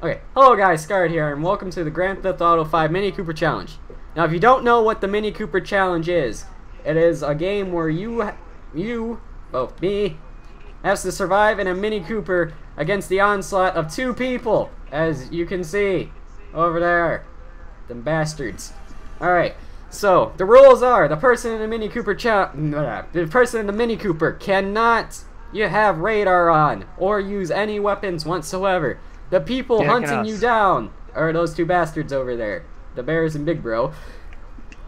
Okay, hello guys, ScarHead here, and welcome to the Grand Theft Auto 5 Mini Cooper Challenge. Now, if you don't know what the Mini Cooper Challenge is, it is a game where you, you, well, me, has to survive in a Mini Cooper against the onslaught of two people, as you can see over there. Them bastards. Alright, so the rules are the person in the Mini Cooper the person in the Mini Cooper cannot you have radar on or use any weapons whatsoever. The people hunting you down are those two bastards over there. The bears and Big Bro.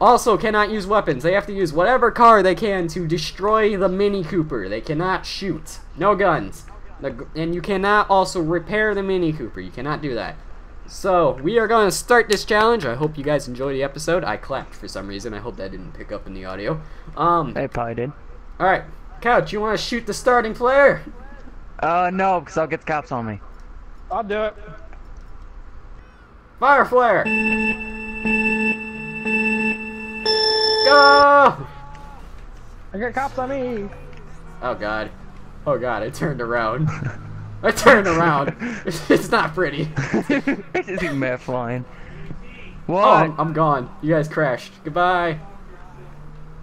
Also cannot use weapons. They have to use whatever car they can to destroy the Mini Cooper. They cannot shoot. No guns. The, and you cannot also repair the Mini Cooper. You cannot do that. So, we are going to start this challenge. I hope you guys enjoy the episode. I clapped for some reason. I hope that didn't pick up in the audio. Um, I probably did. alright. Couch, you want to shoot the starting flare? Uh, no, because I'll get the cops on me. I'll do it. Fire flare! Go! I got cops on me. Oh god. Oh god, I turned around. I turned around. it's not pretty. I just see Matt flying. Oh, What? I'm, I'm gone. You guys crashed. Goodbye.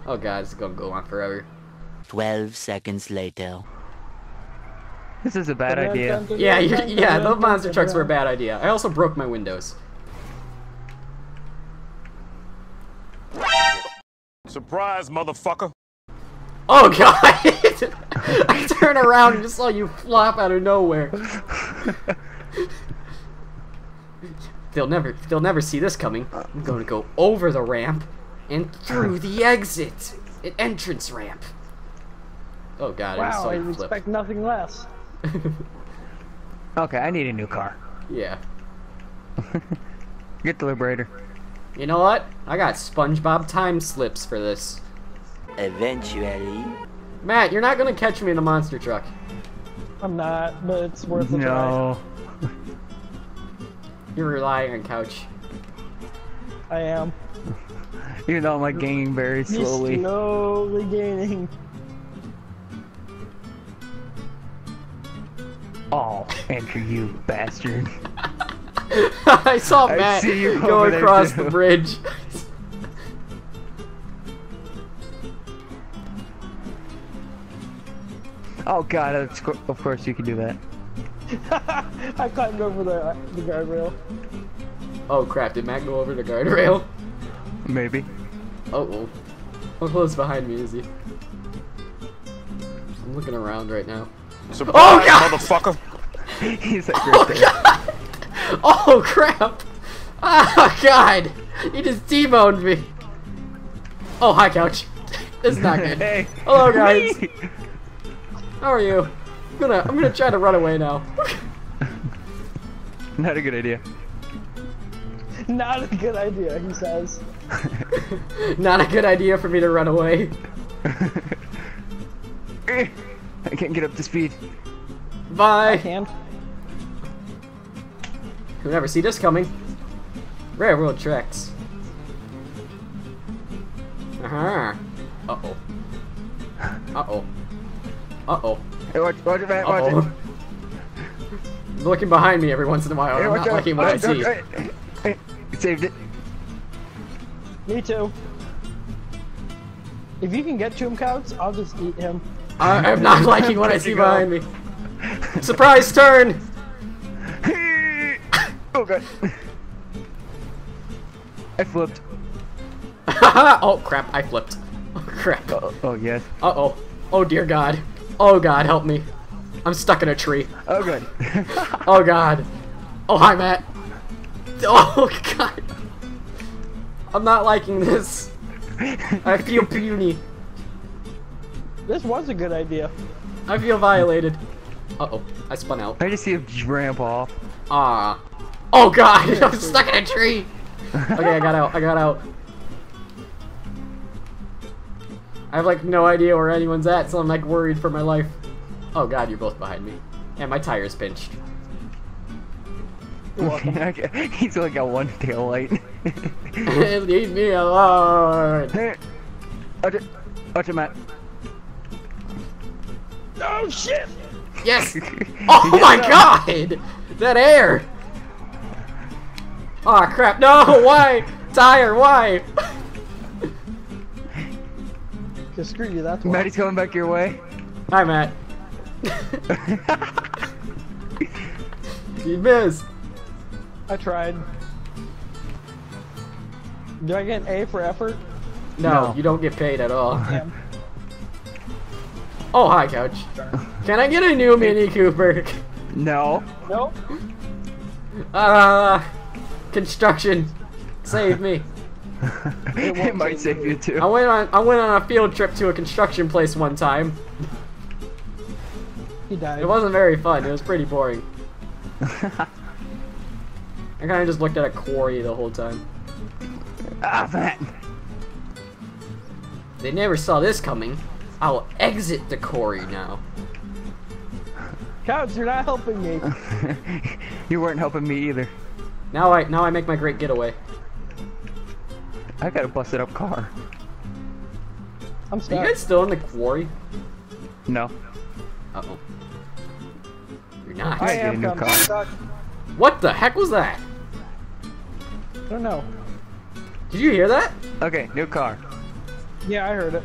Oh god, it's gonna go on forever. 12 seconds later. This is a bad idea. Yeah, you yeah, the monster trucks were a bad idea. I also broke my windows. Surprise, motherfucker. Oh god! I turned around and just saw you flop out of nowhere. they'll never they'll never see this coming. I'm going to go over the ramp and through the exit. An entrance ramp. Oh god, I just Wow, saw I flip. expect nothing less. Okay, I need a new car. yeah. Get the Liberator. You know what? I got SpongeBob time slips for this. Eventually. Matt, you're not gonna catch me in a monster truck. I'm not, but it's worth a try. No. You're relying on couch. I am. Even though I'm like gaining very He's slowly. slowly gaining. Oh, Andrew, you bastard. I saw I Matt see you go across the bridge. Oh god, of cour- of course you can do that. I climbed over the, the guardrail. oh crap, did Matt go over the guardrail? Maybe. Uh oh. How close behind me is he? I'm looking around right now. Surprise, Oh, God! motherfucker. He's like oh, right there. Oh crap! Oh god! He just T-boned me! Oh, hi couch. this is not good. Hey. Hello guys! How are you? I'm gonna, I'm gonna try to run away now. Not a good idea. Not a good idea, he says. Not a good idea for me to run away. I can't get up to speed. I Bye! can. You'll never see this coming. Railroad tracks. Uh-huh. Uh-oh. Uh-oh. Uh-oh. Hey, watch, watch it, man, watch Uh-oh. it. I'm looking behind me every once in a while. Hey, I'm not out. liking what I Watch see. Hey, hey, Saved it. Me too. If you can get to him, Couch, I'll just eat him. I, I'm not liking what I see behind me. Surprise turn! oh god. I flipped. oh crap, I flipped. Oh crap. Oh, oh yes. Uh-oh. Oh dear god. Oh god, help me. I'm stuck in a tree. Oh good. Oh god. Oh hi Matt. Oh god. I'm not liking this. I feel puny. This was a good idea. I feel violated. Uh-oh. I spun out. I just see a ramp off. Ah. Oh god, I'm stuck in a tree. Okay, I got out. I got out. I have like no idea where anyone's at, so I'm like worried for my life. Oh god, you're both behind me. And my tire's pinched. He's only got one tail light. Leave me alone. Hey, watch it, watch it, Matt. Oh shit! Yes. Oh my god! That air. Oh crap! No! Why? Tire? Why? Cause screw you, that's why. Maddie's coming back your way. Hi, Matt. you missed. I tried. Do I get an A for effort? No, No. you don't get paid at all. Damn. Oh, hi, Couch. Can I get a new Mini Cooper? No. Nope. Uh, construction, save me. It It, might save save you I too. went on I went on a field trip to a construction place one time. He died. It wasn't very fun. It was pretty boring. I kind of just looked at a quarry the whole time. ah, Matt. They never saw this coming. I'll exit the quarry now. Couch, you're not helping me. you weren't helping me either. Now I now I make my great getaway. I got a busted up car. I'm Are you stuck. guys still in the quarry? No. Uh oh. You're not. I gotta a am new car. stuck. What the heck was that? I don't know. Did you hear that? Okay, new car. Yeah, I heard it.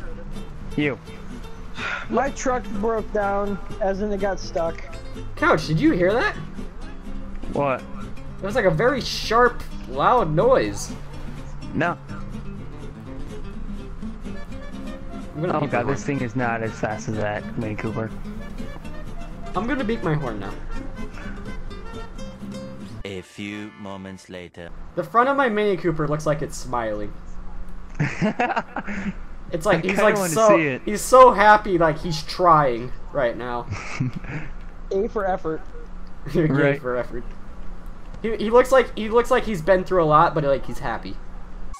You. My truck broke down, as in it got stuck. Couch, did you hear that? What? It was like a very sharp, loud noise. No. I'm gonna Oh beep god, horn. this thing is not as fast as that Mini Cooper. I'm gonna beat my horn now. A few moments later. The front of my Mini Cooper looks like it's smiling. It's like I he's like so see it. he's so happy like he's trying right now. A for effort. Gave Right. for effort. He, he looks like he looks like he's been through a lot, but like he's happy.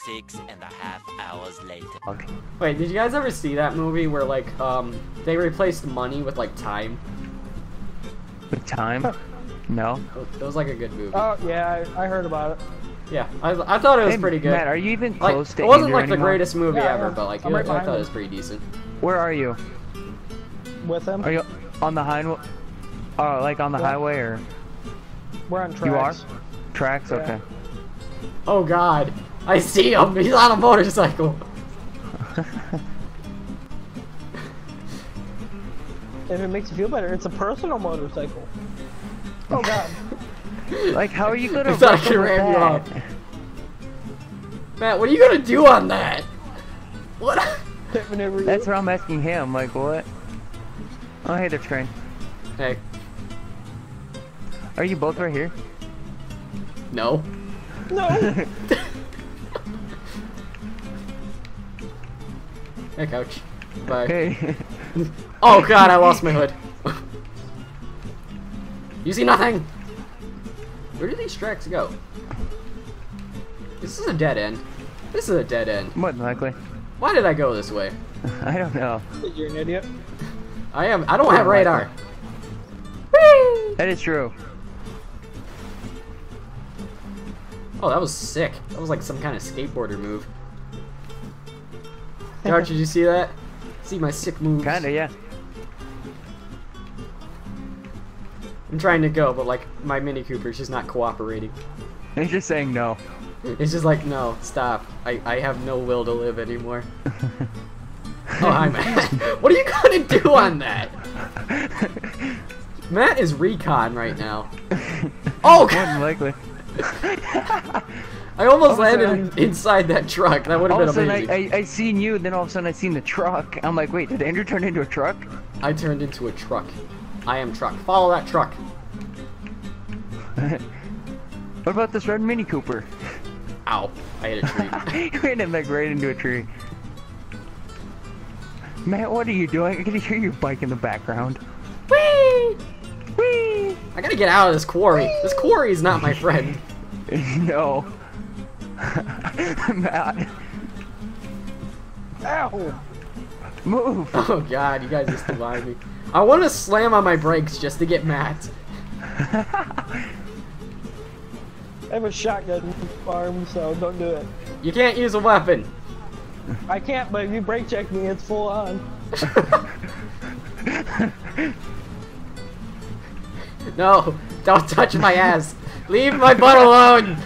Six and a half hours later. okay. Wait, did you guys ever see that movie where like um they replaced money with like time? With time? No. It was like a good movie. Oh, yeah, I, I heard about it. Yeah, I, I thought it was Hey, pretty good. Matt, are you even like, close to it wasn't Andrew like the anymore? greatest movie Yeah, ever, yeah. but like I'm it, right I behind thought it was pretty decent. Where are you? With him. Are you on the highway? Oh, like on the Yeah. highway or We're on tracks. you are? Tracks? Yeah. Okay. Oh God, I see him. He's on a motorcycle. If it makes you feel better, it's a personal motorcycle. Oh god. Like, how are you gonna I thought I could ram you that? off. Matt, what are you gonna do on that? What? Hit maneuver you. That's what I'm asking him. Like, what? Oh, hey, the train. hey, Are you both right here? no. No! Hey, couch. Bye. Okay. Oh God, I lost my hood. you see nothing. Where do these tracks go? This is a dead end. This is a dead end. More than likely. Why did I go this way? I don't know. You're an idiot. I am. I don't have More than radar. That is true. Oh, that was sick. That was like some kind of skateboarder move. Couch, did you see that? See my sick moves? Kinda, yeah. I'm trying to go, but like my Mini Cooper's just not cooperating. He's just saying no. It's just like, no, stop. I, I have no will to live anymore. oh, hi, Matt. what are you gonna do on that? Matt is recon right now. Oh, More God. than likely. I almost landed sudden- in, inside that truck. That would have been amazing. All of a sudden. I, I, I seen you, and then all of a sudden I seen the truck. I'm like, wait, did Andrew turn into a truck? I turned into a truck. I am truck. Follow that truck. What about this red Mini Cooper? Ow. I hit a tree. you ran him like right into a tree. Matt, what are you doing? I can hear your bike in the background. Whee! Whee! I gotta get out of this quarry. This quarry is not my friend. no. Matt, Ow! move. Oh god, you guys just divide me. I want to slam on my brakes just to get Matt. I have a shotgun arm, so don't do it. You can't use a weapon. I can't, but if you brake check me, it's full on. No, don't touch my ass. Leave my butt alone.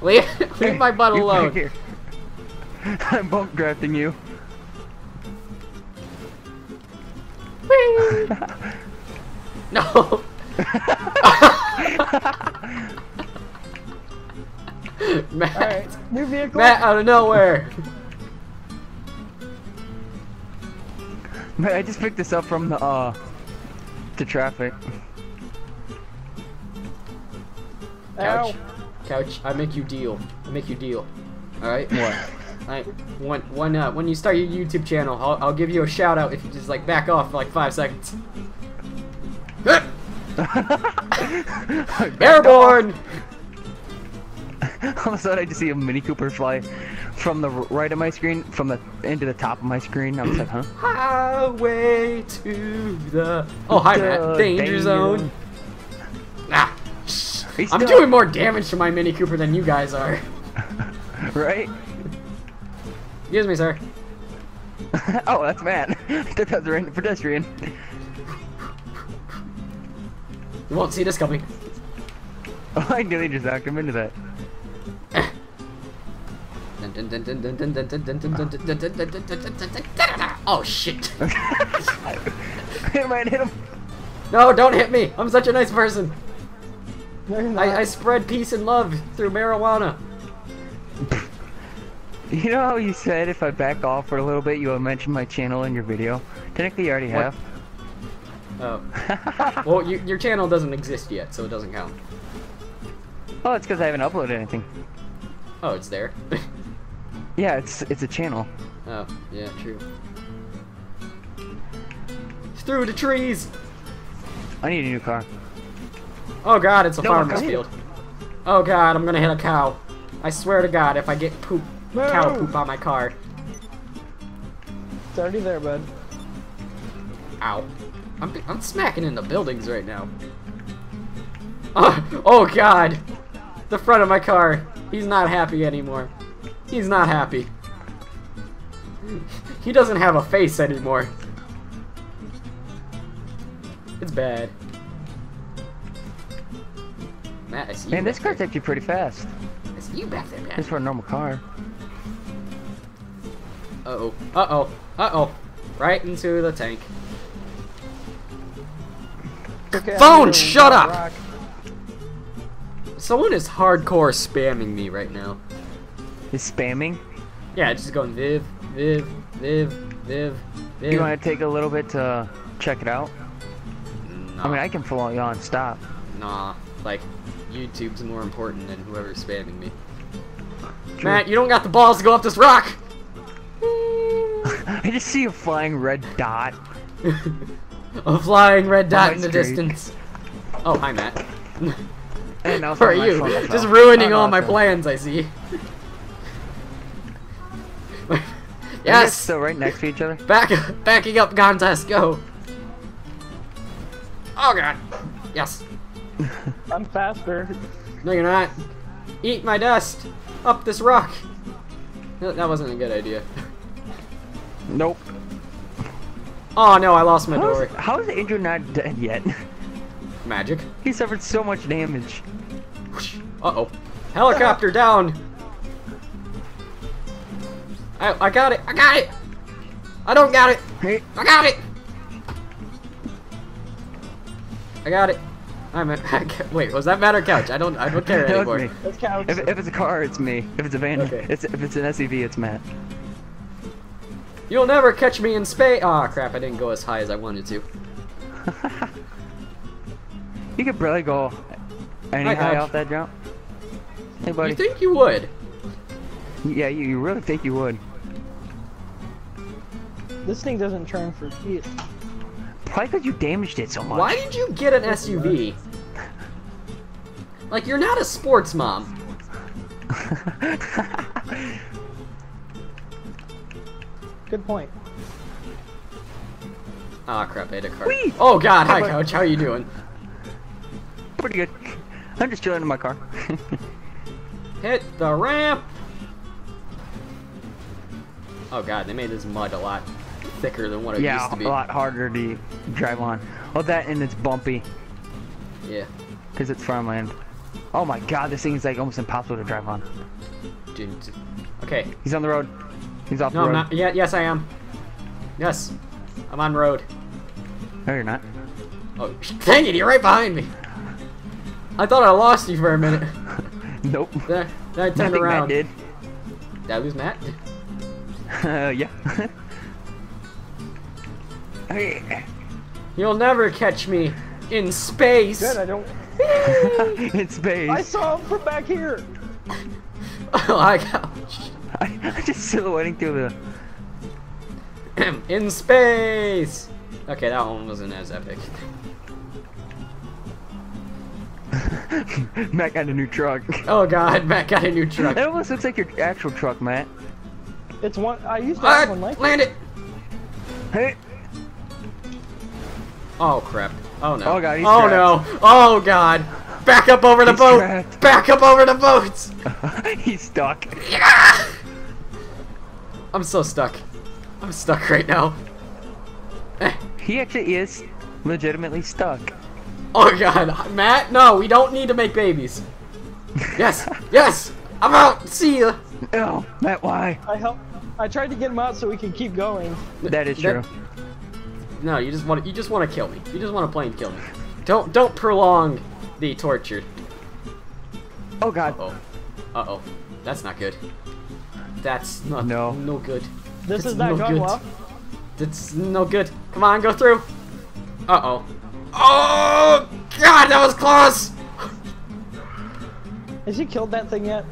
Leave, leave my butt You alone. here. I'm bump drafting you. no. Matt, Alright, new vehicle. Matt out of nowhere. Man, I just picked this up from the uh the traffic. Couch. Ow. Couch, I make you deal. I make you deal. Alright? What? I, when, when, uh, when you start your YouTube channel, I'll, I'll give you a shout out if you just like back off for like five seconds. Airborne! All of a sudden, I just see a Mini Cooper fly from the right of my screen, from the into the top of my screen. I was like, huh? Highway to the oh hi the Matt, danger, danger. zone. Ah, I'm doing more damage to my Mini Cooper than you guys are. Right? Excuse me, sir. oh, that's Matt. I thought that was a random pedestrian. You won't see this coming. Oh, I nearly just knocked him into that. Oh shit. Hit him, man, hit him. No, don't hit me. I'm such a nice person. No, you're not. I, I spread peace and love through marijuana. You know how you said if I back off for a little bit, you'll mention my channel in your video? Technically, you already What? have. Oh. Well, you, your channel doesn't exist yet, so it doesn't count. Oh, it's because I haven't uploaded anything. Oh, it's there. Yeah, it's it's a channel. oh, yeah, true. Through the trees. I need a new car. Oh god, it's a No, farmer's field. Oh god, I'm gonna hit a cow. I swear to god, if I get poop, cow poop on my car. It's already there, bud. Ow. I'm, I'm smacking into buildings right now. Oh, oh god. The front of my car. He's not happy anymore. He's not happy. He doesn't have a face anymore. It's bad. Matt, I see you Man, this back car's there. actually pretty fast. I see you back there, Matt. Just for a normal car. Uh-oh. Uh-oh. Uh-oh. Right into the tank. Okay, Phone, shut up! rock. Someone is hardcore spamming me right now. Is spamming? Yeah, just going Viv, Viv, Viv, Viv, Viv. You want to take a little bit to check it out? Nah, I mean, I can follow you on stop. nah. Like, YouTube's more important than whoever's spamming me. Matt, you don't got the balls to go up this rock! I just see a flying red dot. a flying red dot my in the street. distance. Oh, hi, Matt. And now Who are you? phone Just fell. ruining all my plans, I see. Are yes! still right next to each other? Back, backing up contest, go! Oh god! Yes! I'm faster. No, you're not. Eat my dust! Up this rock! No, that wasn't a good idea. Nope. Oh no, I lost my How door. is, how is Andrew not dead yet? Magic. he suffered so much damage. Uh oh. Helicopter down! I, I got it! I got it! I don't got it! Hey, I got it! I got it. I'm a, wait, was that Matt or Couch? I don't I don't care anymore. was couch. If, if it's a car, it's me. If it's a van, Okay. it's if it's an SUV, it's Matt. You'll never catch me in space. Aw, crap! I didn't go as high as I wanted to. You could barely go any Hi, high Couch. off that jump. Hey, buddy. You think you would? yeah, you, you really think you would? This thing doesn't turn for shit. Probably because you damaged it so much. Why did you get an SUV? Like you're not a sports mom. Good point. Ah, oh, crap, I hit a card. Whee! Oh god, hi coach, how you doing? Pretty good. I'm just chilling in my car. hit the ramp! Oh god, they made this mud a lot thicker than what it yeah, used to be. Yeah, a lot harder to drive on. Oh, that and it's bumpy. Yeah. Because it's farmland. Oh my god, this thing is like almost impossible to drive on. Okay. He's on the road. He's off no, road. I'm not. Yeah, yes, I am. Yes. I'm on road. No, you're not. Oh, dang it, you're right behind me. I thought I lost you for a minute. nope. Then, then I turned I around. Matt did. That was Matt? Uh, yeah. hey. You'll never catch me in space. Good, I don't. in space. I saw him from back here. oh, I got. I'm just silhouetting through the... In space! Okay, that one wasn't as epic. Matt got a new truck. Oh god, Matt got a new truck. It almost looks like your actual truck, Matt. It's one. I used to uh, have one like Land it. it. Hey. Oh crap. Oh no. Oh god. He's oh trapped. no. Oh god. Back up over the he's boat. Trapped. Back up over the boat. he's stuck. Yeah! I'm so stuck. I'm stuck right now. he actually is legitimately stuck. Oh god, Matt, no, we don't need to make babies. Yes, yes, I'm out. See ya. No, Matt, why? I helped. I tried to get him out so we can keep going. That is true. That, no, you just want you just want to kill me. You just want to plane kill me. Don't don't prolong the torture. Oh god. Uh oh. Uh oh. That's not good. That's not no, no good. This That's is not no good. Well. That's no good. Come on, go through. Uh oh. Oh God, that was close. Has he killed that thing yet?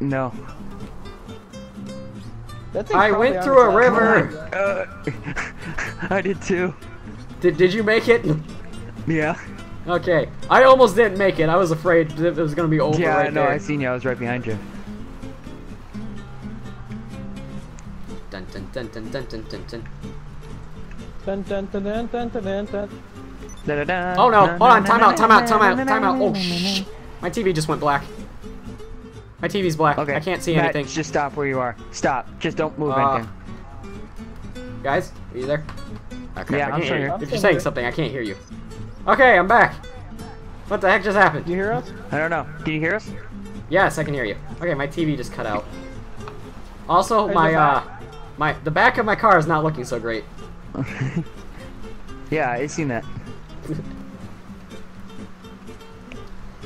No. I went through a river. Uh, I did too. Did Did you make it? Yeah. Okay. I almost didn't make it. I was afraid it was gonna be over. Yeah, right no, there. I seen you. I was right behind you. dun dun dun dun dun dun. Dun dun dun dun dun dun dun. Da, oh no, hold on, time out, time out, time out, time out. Oh shh. My TV just went black. My TV's black. Okay. I can't see Matt, anything. Just stop where you are. Stop. Just don't move uh, anything. Guys, are you there? Okay, yeah, I'm sure. You. I'm if you're saying something, I can't hear you. Okay, I'm back. What the heck just happened? Do you hear us? I don't know. Can you hear us? Yes, I can hear you. Okay, my TV just cut out. Also, my uh, my the back of my car is not looking so great. yeah, I seen that.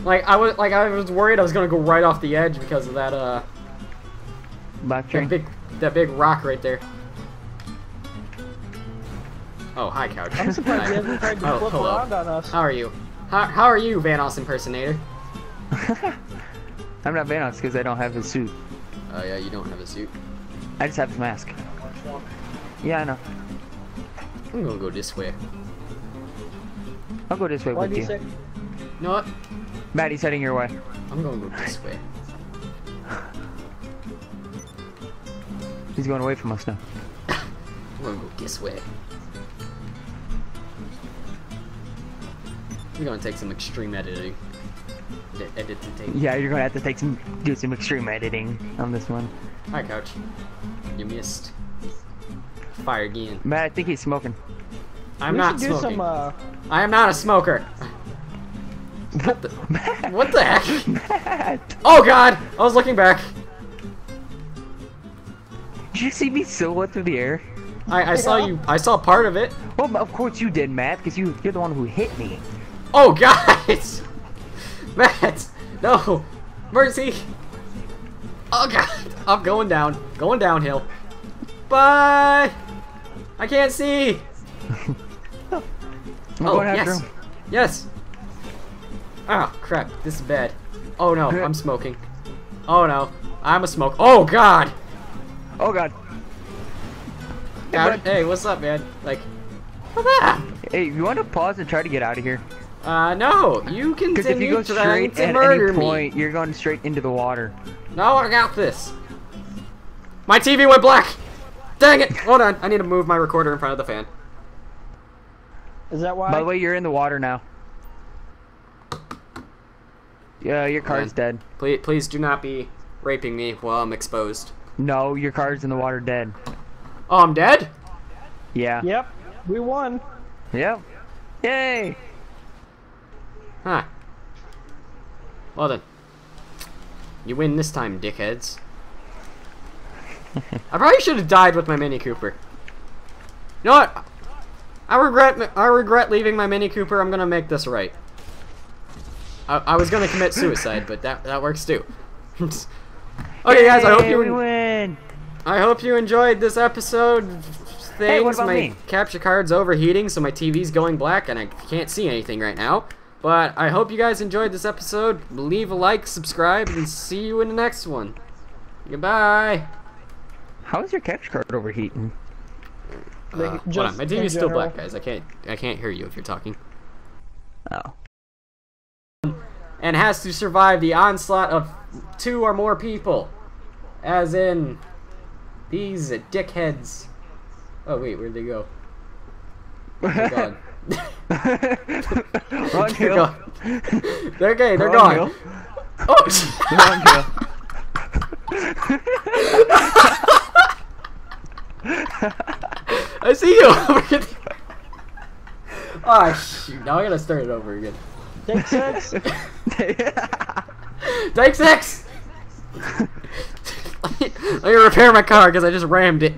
Like I was like I was worried I was gonna go right off the edge because of that uh Black that big that big rock right there. Oh, hi, couch. I'm surprised Hi. he hasn't tried to Oh, flip hello. around on us. How are you? How, how are you, Vanoss impersonator? I'm not Vanoss because I don't have his suit. Oh yeah, you don't have a suit. I just have his mask. Yeah, I know. I'm gonna go this way. I'll go this way Why with you you. say? You know what? Maddie's heading your way. I'm gonna go this way. He's going away from us now. I'm gonna go this way. We're gonna take some extreme editing. Ed- Edit to take. Yeah, you're gonna have to take some, do some extreme editing on this one. Hi, couch. You missed. Fire again. Matt, I think he's smoking. I'm we not should do smoking. some. Uh, I am not a smoker. What the, what the heck? Matt, Oh god! I was looking back. did you see me silhouette through the air? I, I saw you. I saw part of it. Well, of course you did, Matt, because you, you're the one who hit me. Oh, guys! Matt! No! Mercy! Oh, God! I'm going down. Going downhill. Bye! I can't see! I'm oh, going after yes! him. Yes! Oh, crap. This is bad. Oh, no. I'm smoking. Oh, no. I'm a smoke. Oh, God! Oh god. God. Hey, what's up, man? Like, what's that? Hey, you want to pause and try to get out of here? Uh, no. You Because if you continue go trying straight to at murder any me. point, you're going straight into the water. No, I got this. My TV went black. Dang it! Hold on, I need to move my recorder in front of the fan. is that why? By the way, you're in the water now. Yeah, your car's Man. dead. Please, please do not be raping me while I'm exposed. No, your car's in the water dead. Oh, I'm dead? Yeah. Yep. We won. Yep. Yay! Huh. Well then. You win this time, dickheads. I probably should have died with my Mini Cooper. You know what? I regret I regret leaving my Mini Cooper. I'm gonna make this right. I, I was gonna commit suicide, but that that works too. okay, guys. I hope you win. I hope you enjoyed this episode. Things Hey, my me? capture card's overheating, so my TV's going black, and I can't see anything right now. But I hope you guys enjoyed this episode. Leave a like, subscribe, and see you in the next one. Goodbye. How is your catch card overheating? Uh, hold on, just my in TV's still black, guys. I can't, I can't hear you if you're talking. Oh. And has to survive the onslaught of two or more people, as in these dickheads. Oh wait, where'd they go? Oh, they're gone. Run, they're Gil. gone. They're okay. They're Run, gone. Gil. Oh. Run, Gil. I see you. oh shoot! Now I gotta start it over again. Take six. Take six. Let me repair my car because I just rammed it.